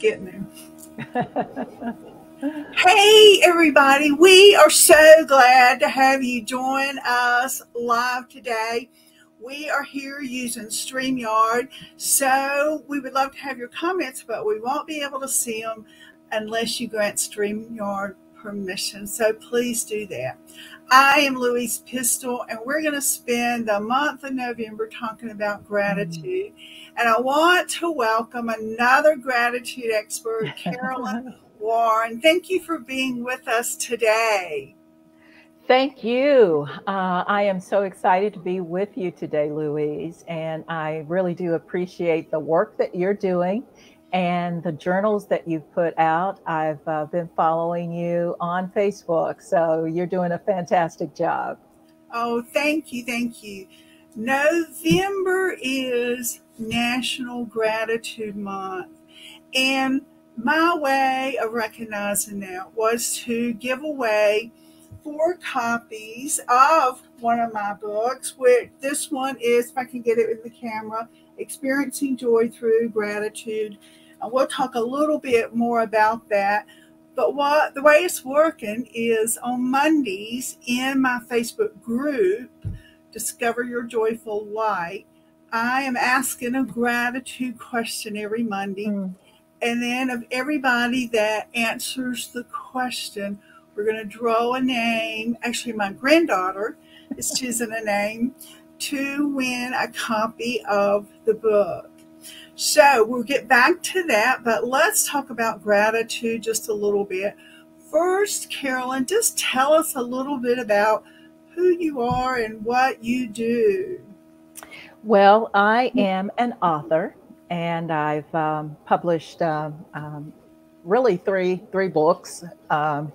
getting there. hey, everybody. We are so glad to have you join us live today. We are here using StreamYard, so we would love to have your comments, but we won't be able to see them unless you grant StreamYard permission. So please do that. I am Louise Pistole, and we're going to spend the month of November talking about gratitude. And I want to welcome another gratitude expert, Carolyn Warren. Thank you for being with us today. Thank you. Uh, I am so excited to be with you today, Louise, and I really do appreciate the work that you're doing and the journals that you've put out. I've uh, been following you on Facebook, so you're doing a fantastic job. Oh, thank you. Thank you. November is National Gratitude Month. And my way of recognizing that was to give away four copies of one of my books, which this one is, if I can get it in the camera, Experiencing Joy Through Gratitude. And we'll talk a little bit more about that. But what the way it's working is on Mondays in my Facebook group, Discover Your Joyful Light, I am asking a gratitude question every Monday. Mm. And then of everybody that answers the question, we're going to draw a name. Actually, my granddaughter is choosing a name to win a copy of the book. So we'll get back to that, but let's talk about gratitude just a little bit. First, Carolyn, just tell us a little bit about who you are and what you do. Well, I am an author, and I've um, published um, um, really three three books, um,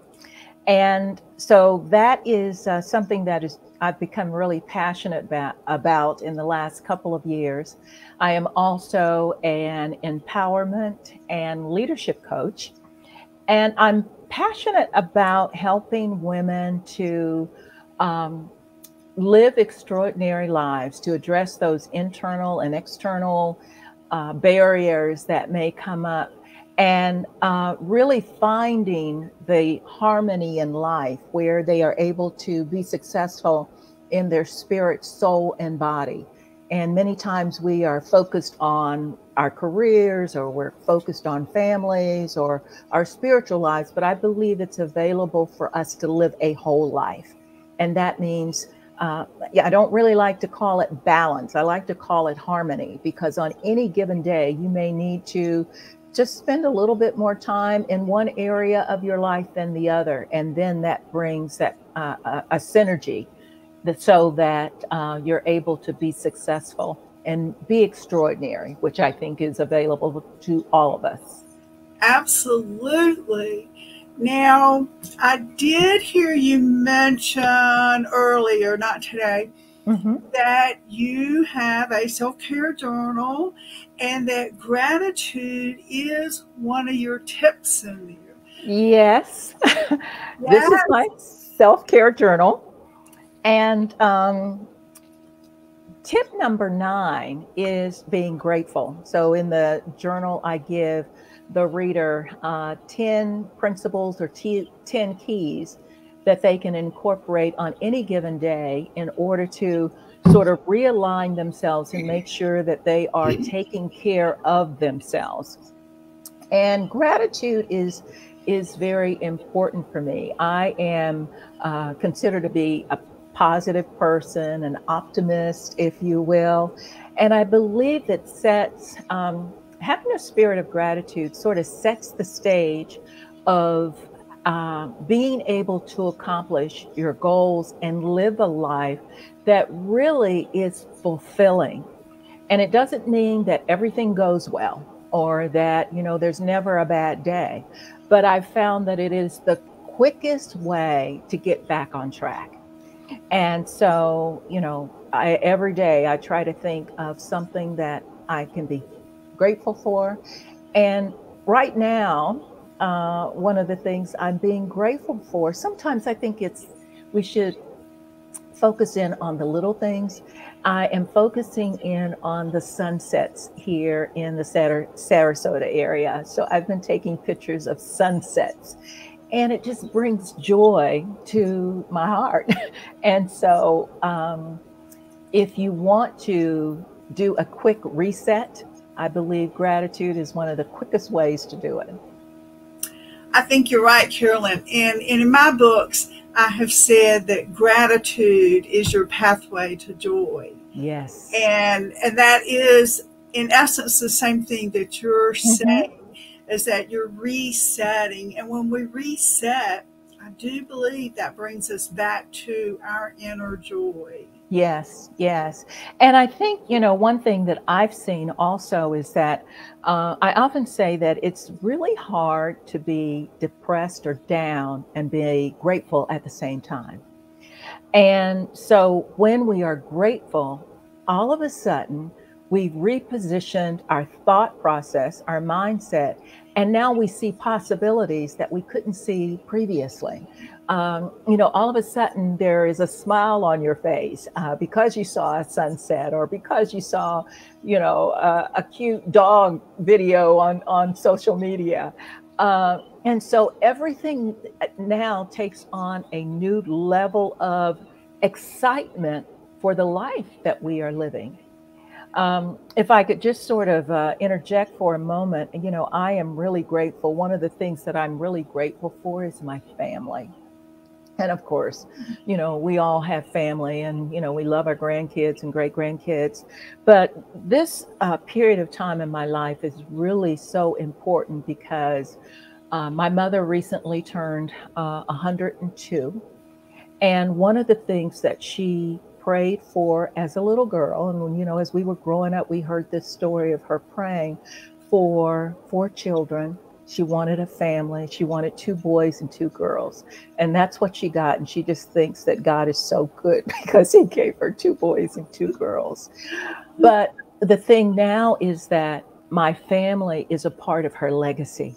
and so that is uh, something that is I've become really passionate about, about in the last couple of years. I am also an empowerment and leadership coach, and I'm passionate about helping women to um, live extraordinary lives, to address those internal and external uh, barriers that may come up, and uh, really finding the harmony in life where they are able to be successful in their spirit, soul, and body. And many times we are focused on our careers or we're focused on families or our spiritual lives, but I believe it's available for us to live a whole life. And that means uh, yeah, I don't really like to call it balance. I like to call it harmony because on any given day, you may need to just spend a little bit more time in one area of your life than the other. And then that brings that uh, a, a, synergy that, so that uh, you're able to be successful and be extraordinary, which I think is available to all of us. Absolutely. Now, I did hear you mention earlier, not today, mm-hmm. that you have a self care journal and that gratitude is one of your tips in there. Yes. yes. this is my self care journal. And um, tip number nine is being grateful. So in the journal, I give the reader uh, 10 principles or t- 10 keys that they can incorporate on any given day in order to sort of realign themselves and make sure that they are taking care of themselves. And gratitude is is very important for me. I am uh, considered to be a positive person, an optimist, if you will, and I believe that sets um, having a spirit of gratitude sort of sets the stage of uh, being able to accomplish your goals and live a life that really is fulfilling. And it doesn't mean that everything goes well or that, you know, there's never a bad day. But I've found that it is the quickest way to get back on track. And so, you know, I, every day I try to think of something that I can be grateful for. And right now, uh, one of the things I'm being grateful for, sometimes I think it's, we should focus in on the little things. I am focusing in on the sunsets here in the Sarasota area. So I've been taking pictures of sunsets and it just brings joy to my heart. and so um, if you want to do a quick reset, I believe gratitude is one of the quickest ways to do it. I think you're right, Carolyn. And, and in my books, I have said that gratitude is your pathway to joy. Yes. And and that is in essence the same thing that you're mm-hmm. saying is that you're resetting. And when we reset, I do believe that brings us back to our inner joy. Yes, yes. And I think, you know, one thing that I've seen also is that uh, I often say that it's really hard to be depressed or down and be grateful at the same time. And so when we are grateful, all of a sudden, we've repositioned our thought process, our mindset, and now we see possibilities that we couldn't see previously um, you know, all of a sudden there is a smile on your face uh, because you saw a sunset or because you saw, you know, uh, a cute dog video on, on social media. Uh, and so everything now takes on a new level of excitement for the life that we are living. Um, if I could just sort of uh, interject for a moment, you know, I am really grateful. One of the things that I'm really grateful for is my family. And of course, you know, we all have family and, you know, we love our grandkids and great grandkids. But this uh, period of time in my life is really so important because uh, my mother recently turned uh, 102. And one of the things that she prayed for as a little girl, and, you know, as we were growing up, we heard this story of her praying for four children she wanted a family. She wanted two boys and two girls. And that's what she got. And she just thinks that God is so good because he gave her two boys and two girls. But the thing now is that my family is a part of her legacy.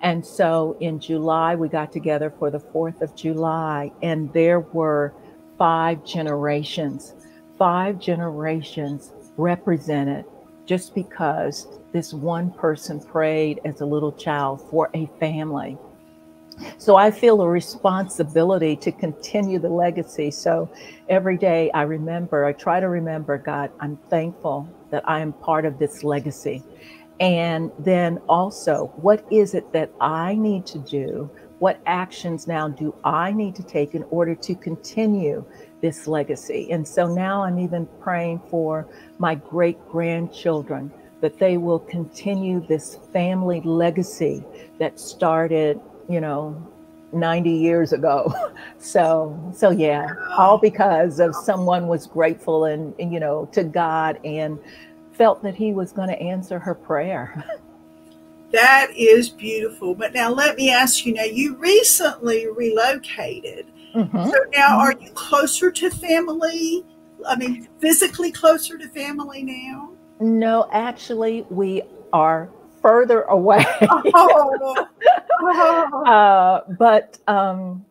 And so in July, we got together for the 4th of July, and there were five generations, five generations represented just because this one person prayed as a little child for a family. So I feel a responsibility to continue the legacy. So every day I remember, I try to remember, God, I'm thankful that I am part of this legacy. And then also, what is it that I need to do? What actions now do I need to take in order to continue this legacy. And so now I'm even praying for my great grandchildren that they will continue this family legacy that started, you know, 90 years ago. So, so yeah, all because of someone was grateful and, and you know, to God and felt that he was going to answer her prayer. That is beautiful. But now let me ask you now, you recently relocated. Mm-hmm. So now are you closer to family? I mean, physically closer to family now? No, actually, we are further away. oh. uh, but um,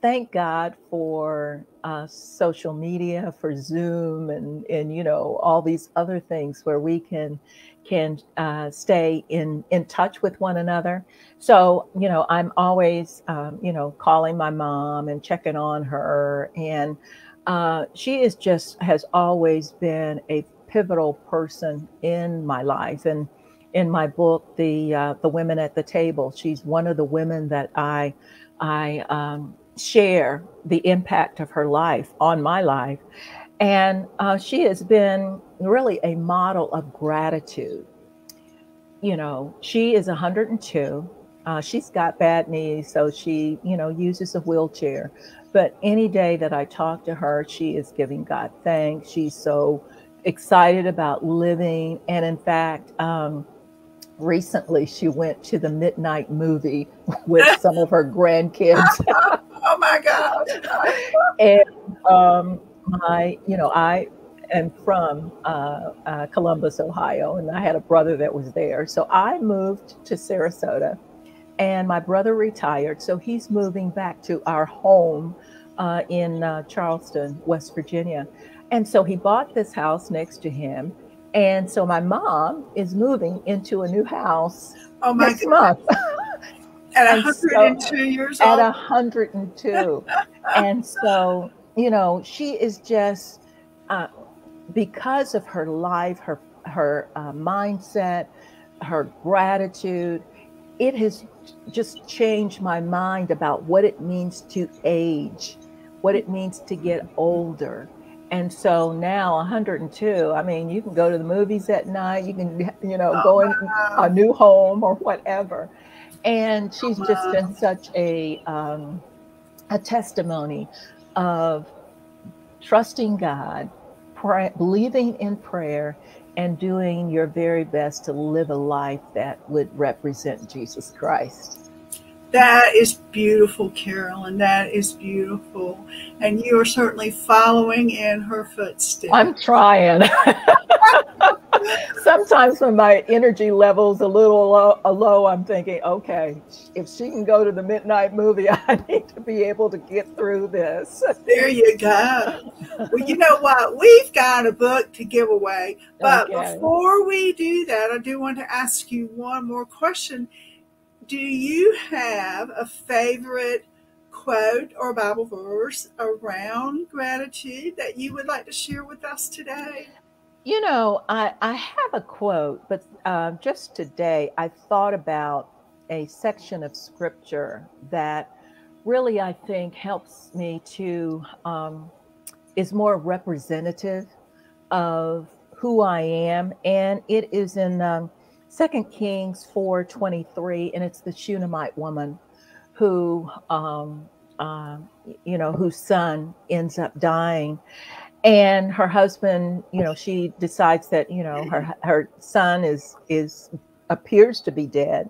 thank God for uh, social media, for Zoom, and and you know all these other things where we can can uh, stay in in touch with one another. So you know, I'm always um, you know calling my mom and checking on her, and uh, she is just has always been a pivotal person in my life. And in my book the uh, the women at the table she's one of the women that i i um, share the impact of her life on my life and uh, she has been really a model of gratitude. You know, she is 102. Uh, she's got bad knees, so she, you know, uses a wheelchair. But any day that I talk to her, she is giving God thanks. She's so excited about living. And in fact, um, recently she went to the midnight movie with some of her grandkids. oh my God. and um, my, you know, I am from uh, uh, Columbus, Ohio, and I had a brother that was there. So I moved to Sarasota, and my brother retired. So he's moving back to our home uh, in uh, Charleston, West Virginia. And so he bought this house next to him. And so my mom is moving into a new house oh my next month. At 102 so, years old? At 102. and so, you know, she is just, uh, because of her life, her, her uh, mindset, her gratitude, it has just changed my mind about what it means to age, what it means to get older. And so now 102, I mean, you can go to the movies at night, you can, you know, go in a new home or whatever. And she's just been such a, um, a testimony of trusting God, pray, believing in prayer, and doing your very best to live a life that would represent Jesus Christ. That is beautiful, Carolyn. That is beautiful. And you are certainly following in her footsteps. I'm trying. Sometimes when my energy level's a little low, low, I'm thinking, okay, if she can go to the midnight movie, I need to be able to get through this. There you go. Well, you know what? We've got a book to give away. But okay. before we do that, I do want to ask you one more question do you have a favorite quote or Bible verse around gratitude that you would like to share with us today? You know, I, I have a quote, but uh, just today I thought about a section of scripture that really I think helps me to, um, is more representative of who I am. And it is in um, Second Kings 4:23, and it's the Shunammite woman who, um, uh, you know, whose son ends up dying, and her husband, you know, she decides that you know her her son is is appears to be dead,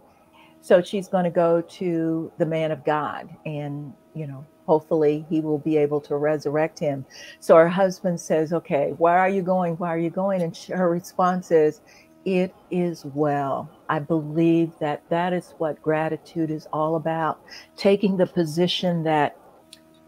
so she's going to go to the man of God, and you know, hopefully he will be able to resurrect him. So her husband says, "Okay, where are you going? Why are you going?" And she, her response is, it is well. I believe that that is what gratitude is all about. Taking the position that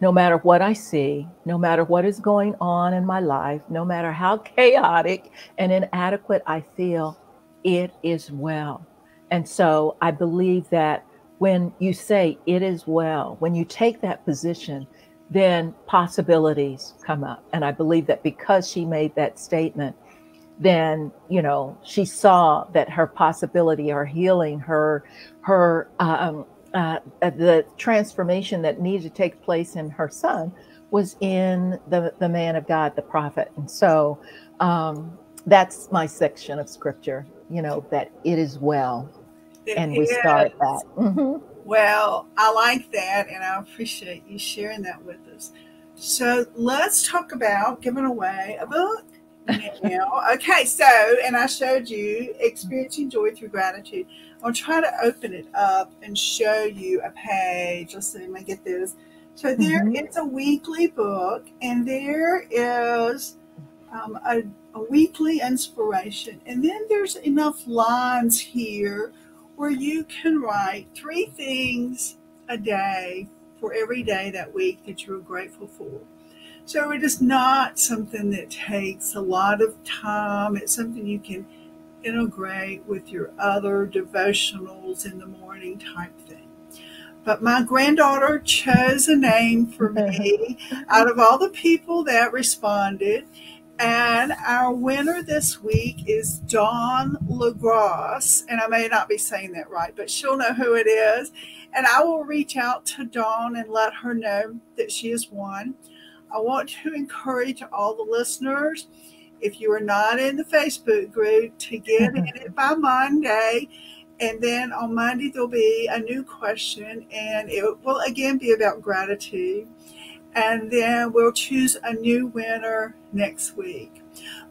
no matter what I see, no matter what is going on in my life, no matter how chaotic and inadequate I feel, it is well. And so I believe that when you say it is well, when you take that position, then possibilities come up. And I believe that because she made that statement, then you know she saw that her possibility her healing her her um, uh, uh, the transformation that needed to take place in her son was in the the man of god the prophet. And so um, that's my section of scripture you know that it is well. It and we is. start that. Mm-hmm. well i like that and i appreciate you sharing that with us. So let's talk about giving away a book now. Okay, so, and I showed you experiencing joy through gratitude. I'll try to open it up and show you a page. Let's see, let me get this. So there, mm-hmm. it's a weekly book, and there is um, a, a weekly inspiration. And then there's enough lines here where you can write three things a day for every day that week that you're grateful for. So it is not something that takes a lot of time. It's something you can integrate with your other devotionals in the morning type thing. But my granddaughter chose a name for me out of all the people that responded. And our winner this week is Dawn LaGrosse. And I may not be saying that right, but she'll know who it is. And I will reach out to Dawn and let her know that she has won. I want to encourage all the listeners, if you are not in the Facebook group, to get in it by Monday. And then on Monday, there'll be a new question, and it will again be about gratitude. And then we'll choose a new winner next week.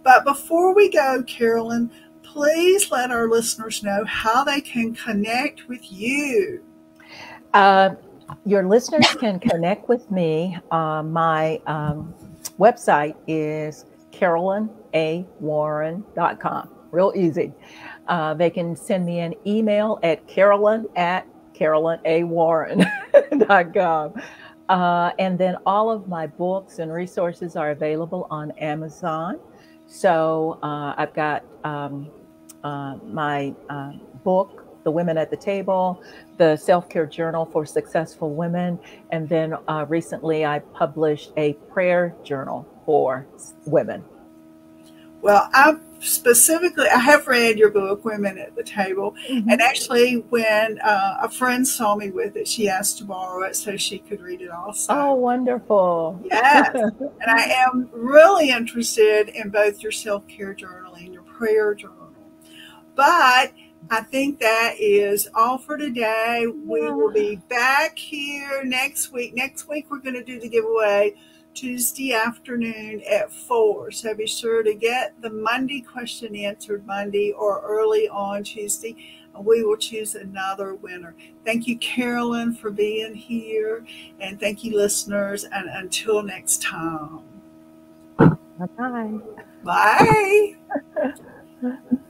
But before we go, Carolyn, please let our listeners know how they can connect with you. Uh, your listeners can connect with me. Uh, my um, website is carolinawarren.com. Real easy. Uh, they can send me an email at carolyn at carolinawarren.com. Uh, and then all of my books and resources are available on Amazon. So uh, I've got um, uh, my uh, book, The Women at the Table, the Self Care Journal for Successful Women, and then uh, recently I published a prayer journal for women. Well, I specifically, I have read your book, Women at the Table. Mm-hmm. And actually, when uh, a friend saw me with it, she asked to borrow it so she could read it also. Oh, wonderful. Yes. and I am really interested in both your self care journal and your prayer journal. But I think that is all for today. We will be back here next week. Next week, we're going to do the giveaway Tuesday afternoon at 4. So be sure to get the Monday question answered Monday or early on Tuesday. We will choose another winner. Thank you, Carolyn, for being here. And thank you, listeners. And until next time. Bye-bye. Bye.